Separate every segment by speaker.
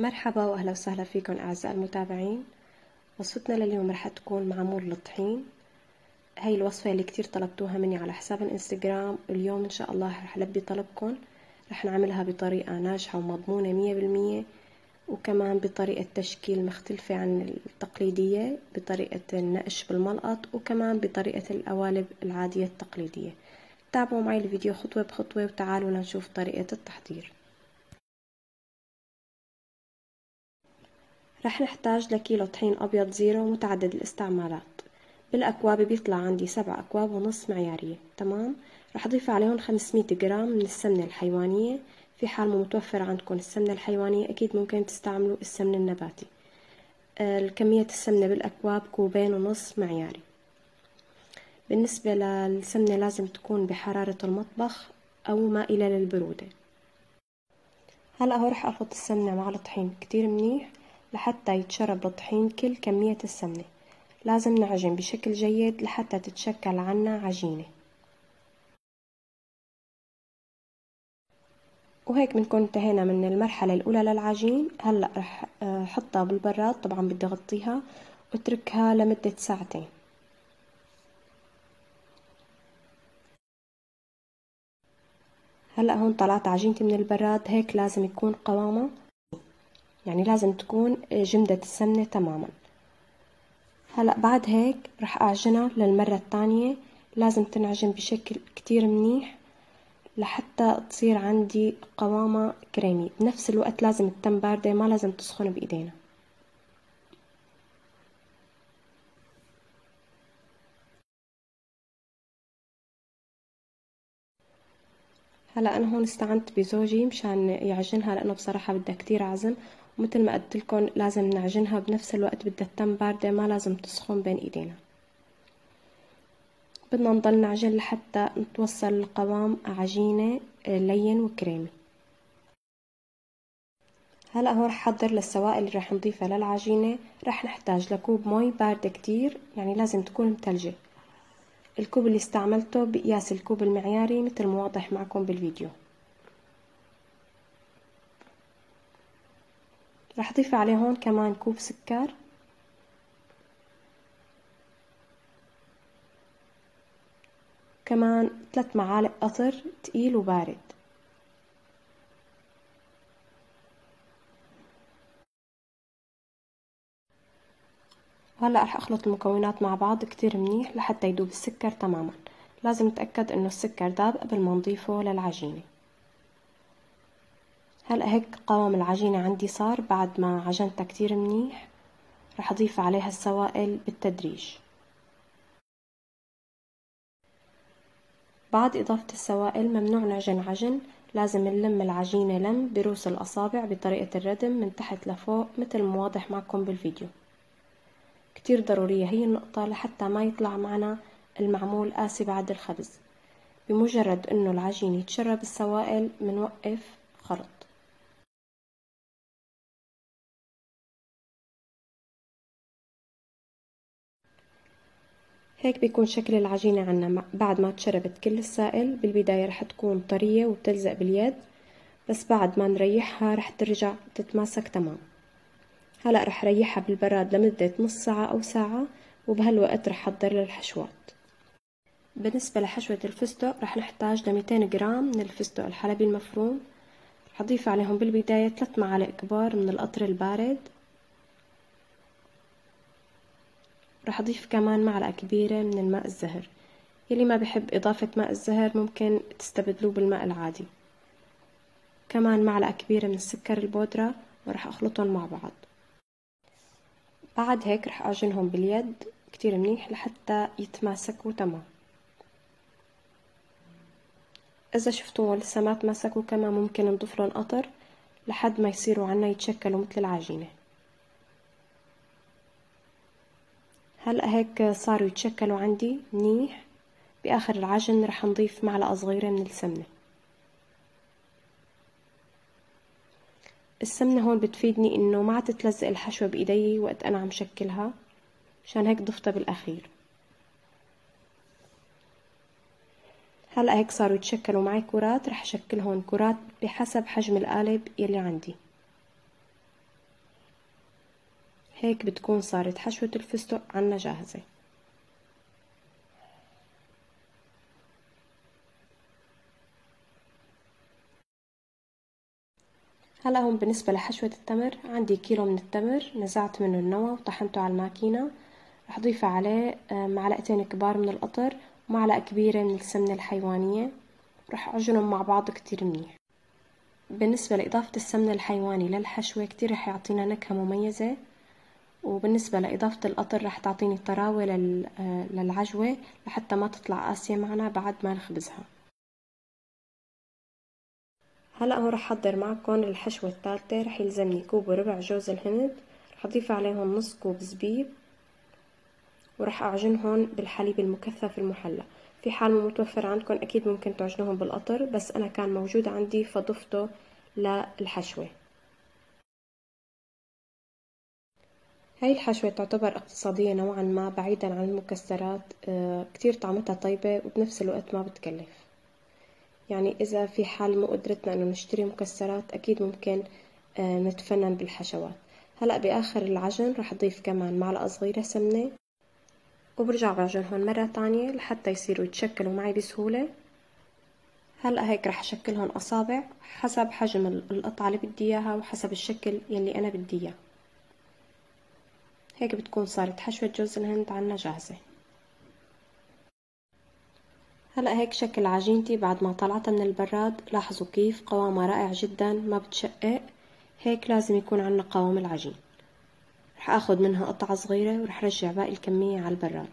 Speaker 1: مرحبا وأهلا وسهلا فيكم أعزائي المتابعين. وصفتنا لليوم رح تكون معمول الطحين هاي الوصفة اللي كتير طلبتوها مني على حساب الإنستغرام. اليوم إن شاء الله رح لبي طلبكم. رح نعملها بطريقة ناجحة ومضمونة مية بالمية وكمان بطريقة تشكيل مختلفة عن التقليدية بطريقة النقش بالملقط وكمان بطريقة القوالب العادية التقليدية. تابعوا معي الفيديو خطوة بخطوة وتعالوا لنشوف طريقة التحضير. رح نحتاج لكيلو طحين أبيض زيرو متعدد الاستعمالات. بالأكواب بيطلع عندي سبع أكواب ونص معيارية تمام؟ رح أضيف عليهم 500 جرام من السمنة الحيوانية. في حال ما متوفر عندكم السمنة الحيوانية أكيد ممكن تستعملوا السمن النباتي. الكمية السمنة بالأكواب كوبين ونص معياري. بالنسبة للسمنة لازم تكون بحرارة المطبخ أو مائلة للبرودة. هلأ هو رح أخلط السمنة مع الطحين كتير منيح. لحتى يتشرب الطحين كل كمية السمنة. لازم نعجن بشكل جيد لحتى تتشكل عنا عجينة. وهيك بنكون انتهينا من المرحلة الأولى للعجين. هلأ رح أحطها بالبراد طبعا بدي أغطيها واتركها لمدة ساعتين. هلأ هون طلعت عجينتي من البراد. هيك لازم يكون قوامها يعني لازم تكون جمدة السمنة تماما. هلأ بعد هيك رح أعجنها للمرة الثانية لازم تنعجن بشكل كتير منيح لحتى تصير عندي قوامة كريمي. بنفس الوقت لازم تتم باردة ما لازم تسخن بإيدينا. هلأ أنا هون استعنت بزوجي مشان يعجنها لأنه بصراحة بدها كتير عزم. ومثل ما قلت لكم لازم نعجنها بنفس الوقت بدها تتم باردة ما لازم تسخن بين إيدينا. بدنا نضل نعجن لحتى نتوصل لقوام عجينة لين وكريمي هلا هون رح احضر للسوائل اللي رح نضيفها للعجينة. رح نحتاج لكوب مي باردة كتير يعني لازم تكون متلجة. الكوب اللي استعملته بقياس الكوب المعياري مثل ما واضح معكم بالفيديو. رح أضيف عليه هون كمان كوب سكر. كمان ثلاث معالق قطر تقيل وبارد. وهلا رح أخلط المكونات مع بعض كتير منيح لحتى يدوب السكر تماما. لازم نتأكد إنه السكر داب قبل ما نضيفه للعجينة. هلا هيك قوام العجينة عندي صار بعد ما عجنتها كتير منيح؟ رح أضيف عليها السوائل بالتدريج. بعد إضافة السوائل ممنوع نعجن عجن لازم نلم العجينة لم بروس الأصابع بطريقة الردم من تحت لفوق مثل ما واضح معكم بالفيديو. كتير ضرورية هي النقطة لحتى ما يطلع معنا المعمول قاسي بعد الخبز. بمجرد إنه العجين يتشرب السوائل منوقف خلط. هيك بيكون شكل العجينة عنا بعد ما تشربت كل السائل بالبداية رح تكون طرية وبتلزق باليد بس بعد ما نريحها رح ترجع تتماسك تمام. هلأ رح ريحها بالبراد لمدة نص ساعة أو ساعة وبهالوقت رح أحضر للحشوات بالنسبة لحشوة الفستق رح نحتاج لميتين جرام من الفستق الحلبي المفروم. رح أضيف عليهم بالبداية ثلاث معالق كبار من القطر البارد. رح أضيف كمان معلقة كبيرة من الماء الزهر. يلي ما بحب إضافة ماء الزهر ممكن تستبدلوه بالماء العادي. كمان معلقة كبيرة من السكر البودرة ورح أخلطهم مع بعض. بعد هيك رح أعجنهم باليد كتير منيح لحتى يتماسكوا تمام. إذا شفتوا لسه ما تماسكوا كمان ممكن نضيف لهم قطر لحد ما يصيروا عنا يتشكلوا مثل العجينة. هلأ هيك صاروا يتشكلوا عندي منيح. بآخر العجن رح نضيف معلقة صغيرة من السمنة. السمنة هون بتفيدني إنه ما تتلزق الحشوة بإيدي وقت أنا عم شكلها مشان هيك ضفتها بالأخير. هلا هيك صاروا يتشكلوا معي كرات رح اشكلهم كرات بحسب حجم القالب يلي عندي. هيك بتكون صارت حشوة الفستق عنا جاهزة هلا هون بالنسبة لحشوة التمر عندي كيلو من التمر نزعت منه النوى وطحنته على الماكينة. رح ضيف عليه آه، معلقتين كبار من القطر ومعلقة كبيرة من السمنة الحيوانية. رح أعجنهم مع بعض كتير منيح. بالنسبة لإضافة السمن الحيواني للحشوة كتير رح يعطينا نكهة مميزة. وبالنسبة لإضافة القطر رح تعطيني طراوة للعجوة لحتى ما تطلع قاسية معنا بعد ما نخبزها. هلا هون رح أحضر معكم الحشوة الثالثة رح يلزمني كوب وربع جوز الهند رح أضيف عليهم نص كوب زبيب ورح أعجنهم بالحليب المكثف المحلى. في حال مو متوفر عندكم أكيد ممكن تعجنوهم بالقطر بس أنا كان موجود عندي فضفته للحشوة. هاي الحشوة تعتبر اقتصادية نوعا ما بعيدا عن المكسرات. آه، كتير طعمتها طيبة وبنفس الوقت ما بتكلف. يعني إذا في حال مو قدرتنا إنه نشتري مكسرات أكيد ممكن آه، نتفنن بالحشوات. هلأ بآخر العجن رح أضيف كمان معلقة صغيرة سمنة. وبرجع بعجنهم مرة تانية لحتى يصيروا يتشكلوا معي بسهولة. هلأ هيك رح أشكلهم أصابع حسب حجم القطعة اللي بدي إياها وحسب الشكل يلي أنا بدي إياه. هيك بتكون صارت. حشوة جوز الهند عنا جاهزة هلأ هيك شكل عجينتي بعد ما طلعتها من البراد. لاحظوا كيف قوامها رائع جدا ما بتشقق. هيك لازم يكون عنا قوام العجين. رح اخد منها قطعة صغيرة ورح رجع باقي الكمية على البراد.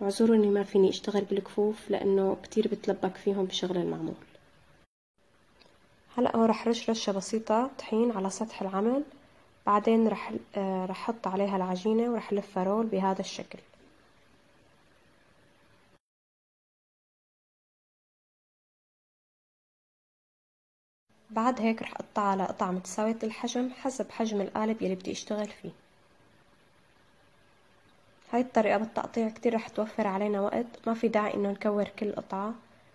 Speaker 1: واعذروني ما فيني اشتغل بالكفوف لأنه كتير بتلبك فيهم بشغل المعمول. هلا هون رح رش رشة بسيطة طحين على سطح العمل. بعدين رح آه رح أحط عليها العجينة ورح لفها رول بهذا الشكل. بعد هيك رح اقطعها على قطع متساوية الحجم حسب حجم القالب يلي بدي أشتغل فيه. هاي الطريقة بالتقطيع كتير رح توفر علينا وقت. ما في داعي إنه نكور كل قطعة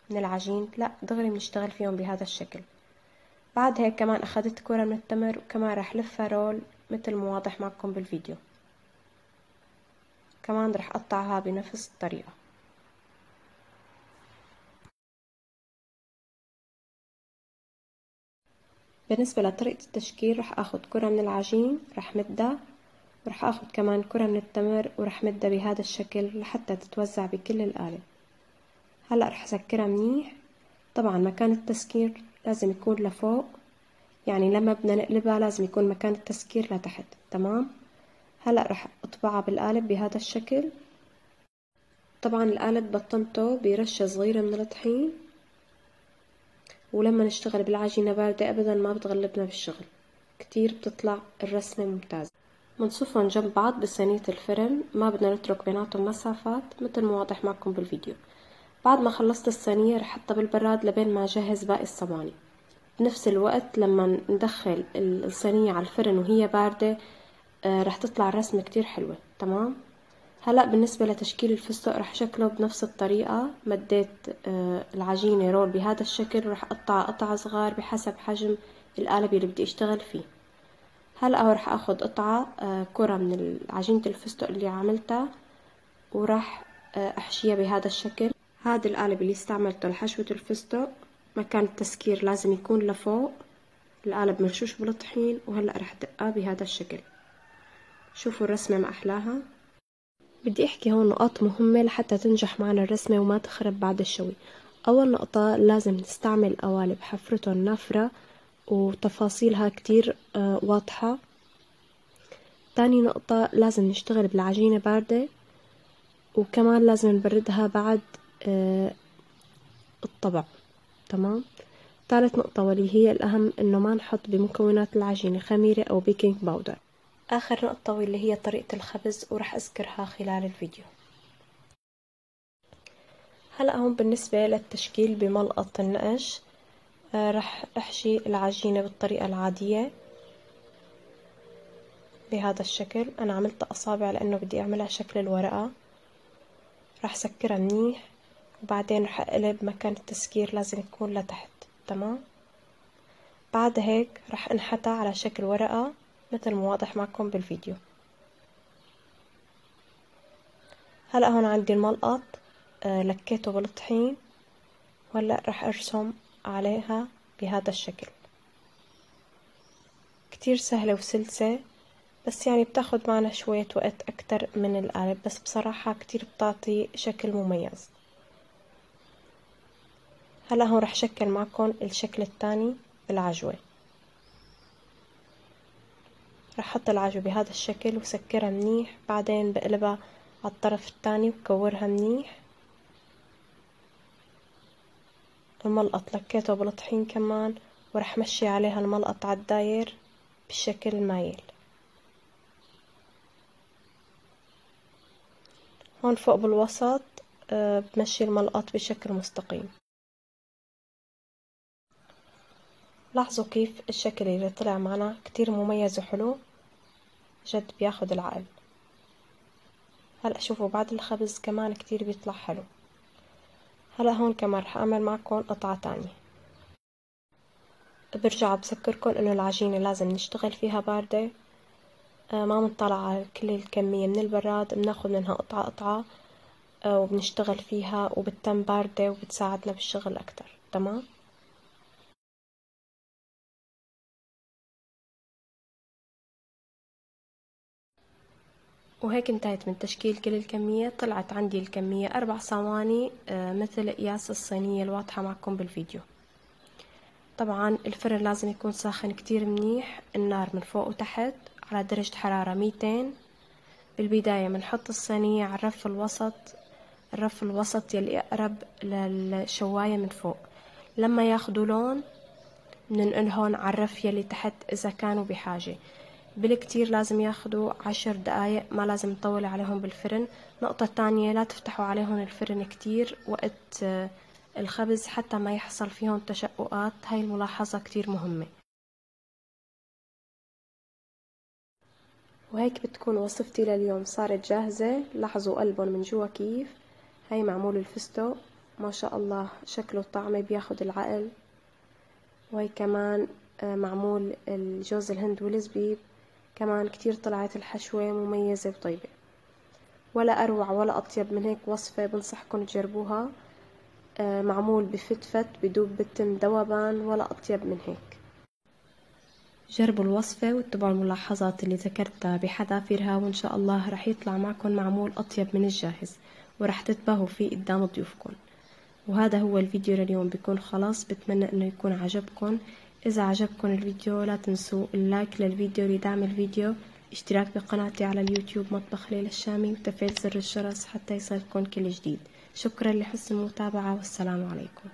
Speaker 1: من العجين. لا دغري بنشتغل فيهم بهذا الشكل. بعد هيك كمان أخذت كرة من التمر وكمان رح لفها رول مثل ما واضح معكم بالفيديو. كمان رح أقطعها بنفس الطريقة. بالنسبة لطريقة التشكيل رح اخد كرة من العجين رح مدها. ورح اخد كمان كرة من التمر ورح مدها بهذا الشكل لحتى تتوزع بكل القالب هلأ رح اسكرها منيح. طبعا مكان التسكير لازم يكون لفوق. يعني لما بدنا نقلبها لازم يكون مكان التسكير لتحت تمام؟ هلأ رح أطبعها بالقالب بهذا الشكل. طبعا القالب بطنته برشة صغيرة من الطحين. ولما نشتغل بالعجينة باردة أبدا ما بتغلبنا بالشغل. كتير بتطلع الرسمة ممتازة. بنصفهم جنب بعض بصينية الفرن. ما بدنا نترك بيناتهم مسافات مثل ما واضح معكم بالفيديو. بعد ما خلصت الصينية رح احطها بالبراد لبين ما اجهز باقي الصواني بنفس الوقت لما ندخل الصينية على الفرن وهي باردة آه، رح تطلع الرسمة كتير حلوة. تمام؟ هلا بالنسبة لتشكيل الفستق رح شكله بنفس الطريقة. مديت آه، العجينة رول بهذا الشكل رح أقطع قطع صغار بحسب حجم القالب اللي بدي أشتغل فيه. هلا راح اخد قطعة آه، كرة من عجينة الفستق اللي عملتها وراح أحشيها بهذا الشكل. هذا القالب اللي استعملته لحشوة الفستق مكان التسكير لازم يكون لفوق. القالب مرشوش بالطحين وهلأ رح دقها بهذا الشكل. شوفوا الرسمة ما أحلاها. بدي أحكي هون نقاط مهمة لحتى تنجح معنا الرسمة وما تخرب بعد الشوي. أول نقطة لازم نستعمل قوالب حفرتهم نافرة وتفاصيلها كتير آه، واضحة. تاني نقطة لازم نشتغل بالعجينة باردة وكمان لازم نبردها بعد آه، الطبع تمام؟ ثالث نقطة واللي هي الأهم إنه ما نحط بمكونات العجينة خميرة أو baking powder آخر نقطة واللي هي طريقة الخبز ورح أذكرها خلال الفيديو. هلأ هون بالنسبة للتشكيل بملقط النقش آه، رح أحشي العجينة بالطريقة العادية بهذا الشكل. أنا عملت أصابع لأنه بدي أعملها شكل الورقة. رح سكرها منيح. وبعدين رح أقلب مكان التسكير لازم يكون لتحت تمام؟ بعد هيك رح انحتى على شكل ورقة مثل ما واضح معكم بالفيديو. هلأ هون عندي الملقط آه، لكيته بالطحين. وهلأ رح أرسم عليها بهذا الشكل. كتير سهلة وسلسة بس يعني بتاخد معنا شوية وقت أكتر من القالب بس بصراحة كتير بتعطي شكل مميز. هلا هون رح شكل معكم الشكل الثاني بالعجوة. رح أحط العجوة بهذا الشكل وسكرها منيح بعدين بقلبها على الطرف الثاني وكورها منيح. الملقط لكيته بالطحين كمان ورح مشي عليها الملقط عالداير بالشكل المايل هون فوق بالوسط آه، بمشي الملقط بشكل مستقيم. لاحظوا كيف الشكل اللي طلع معنا كتير مميز وحلو؟ جد بياخد العقل. هلأ شوفوا بعد الخبز كمان كتير بيطلع حلو. هلأ هون كمان رح أعمل معكم قطعة تانية. برجع بذكركم إنه العجينة لازم نشتغل فيها باردة. آه ما بنطلع على كل الكمية من البراد بناخد منها قطعة قطعة آه وبنشتغل فيها وبتتم باردة وبتساعدنا بالشغل أكتر. تمام؟ وهيك انتهت من تشكيل كل الكمية. طلعت عندي الكمية أربع صواني آه، مثل قياس الصينية الواضحة معكم بالفيديو. طبعا الفرن لازم يكون ساخن كتير منيح النار من فوق وتحت على درجة حرارة ميتين. بالبداية بنحط الصينية على الرف الوسط الرف الوسط يلي أقرب للشواية من فوق. لما ياخدوا لون بننقلهن على الرف يلي تحت إذا كانوا بحاجة. بالكتير لازم ياخدوا عشر دقايق ما لازم نطول عليهم بالفرن. نقطة تانية لا تفتحوا عليهم الفرن كتير. وقت آه، الخبز حتى ما يحصل فيهم تشققات هاي الملاحظة كتير مهمة. وهيك بتكون وصفتي لليوم. صارت جاهزة. لاحظوا قلبهم من جوا كيف. هاي معمول الفستق. ما شاء الله شكله طعمه بياخد العقل. وهي كمان آه، معمول الجوز الهند والزبيب. كمان كتير طلعت الحشوة مميزة وطيبة. ولا أروع ولا أطيب من هيك وصفة بنصحكم تجربوها. آه، معمول بفتفت بدوب بالتم ذوبان ولا أطيب من هيك. جربوا الوصفة واتبعوا الملاحظات اللي ذكرتها بحذافيرها وإن شاء الله رح يطلع معكم معمول أطيب من الجاهز ورح تتباهوا فيه قدام ضيوفكم وهذا هو الفيديو لليوم بيكون خلاص بتمنى إنه يكون عجبكم إذا عجبكم الفيديو لا تنسوا اللايك للفيديو لدعم الفيديو اشتراك بقناتي على اليوتيوب مطبخ ليلى الشامي وتفعيل زر الجرس حتى يصلكم كل جديد. شكرا لحسن المتابعة والسلام عليكم.